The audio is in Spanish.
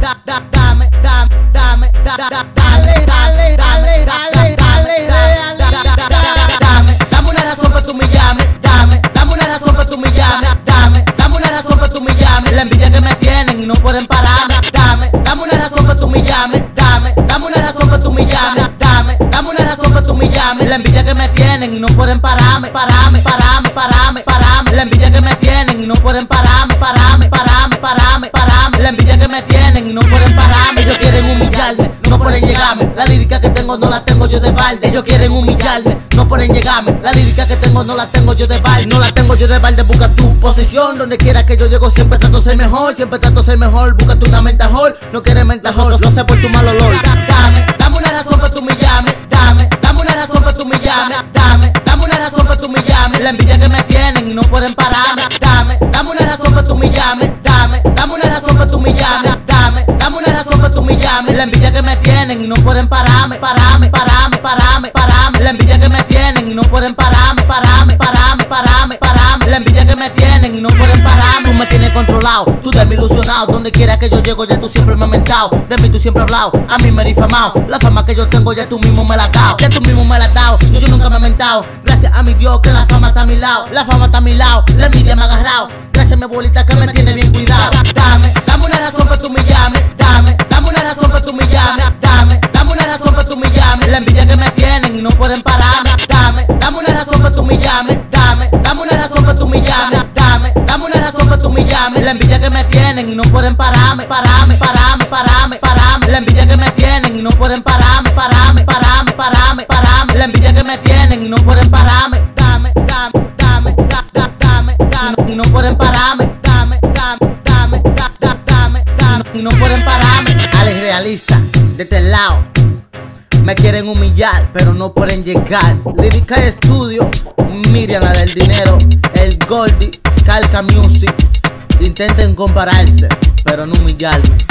da, da, dame, dame, dame, da, da, dale, dale, dale, dale, dale, dale, dame, dame una razón para tú me dame, dame una razón para tú me dame, dame una razón para tú me la envidia que me tienen y no pueden pararme, dame, dame una razón para tú me dame, dame una razón para tú me dame, dame una razón para tú me la envidia que me tienen y no pueden pararme, pararme, pararme, pararme, pararme, la envidia que me tienen y no pueden pararme, pararme, pararme, pararme, la envidia que me tienen y no pueden pararme, ellos quieren humillarme, no pueden llegarme, la lírica que tengo no la tengo yo de balde, ellos quieren humillarme, no pueden llegarme, la lírica que tengo no la tengo yo de balde, no la tengo yo de balde, busca tu posición, donde quiera que yo llego siempre trato ser mejor, siempre trato ser mejor, búscate una mentajol, no quieres mentajol, lo sé por tu mal olor, dame, dame una razón para tú me llames, dame, dame una razón para tú me llames, dame, dame una razón para tú me llames, la envidia que me tienen y no pueden pararme, dame, dame una razón para tú me dame, dame una razón para tú me llames, la envidia que me tienen y no pueden pararme, pararme, pararme, pararme, pararme, la envidia que me tienen y no pueden pararme, pararme, pararme, pararme, pararme, la envidia que me tienen y no pueden pararme, tú me tienes controlado, tú de mí ilusionado, donde quiera que yo llego ya tú siempre me has mentado, de mí tú siempre has hablado, a mí me he difamado, la fama que yo tengo ya tú mismo me la has dado, ya tú mismo me la has dado, yo, yo nunca me he mentado, gracias a mi Dios que la fama está a mi lado, la fama está a mi lado, la envidia me ha agarrado, gracias a mi abuelita que me tiene bien cuidado, que me tienen y no pueden pararme, dame, dame una razón para tú me llames, dame, dame una razón para tú me llames, dame, dame una razón para tú me llames, la envidia que me tienen y no pueden pararme, pararme, pararme, pararme, pararme, la envidia que me tienen y no pueden pararme, pararme, pararme, pararme, pararme, la envidia que me tienen y no pueden pararme, dame, dame, dame, da, da, dame, dame, y no pueden pararme, dame, dame, dame, da, da, dame, dame, y no pueden pararme, Alex realista, de este lado. Me quieren humillar, pero no pueden llegar. Lírica de estudio, Miriam la del dinero, el Goldie, Calca Music. Intenten compararse, pero no humillarme.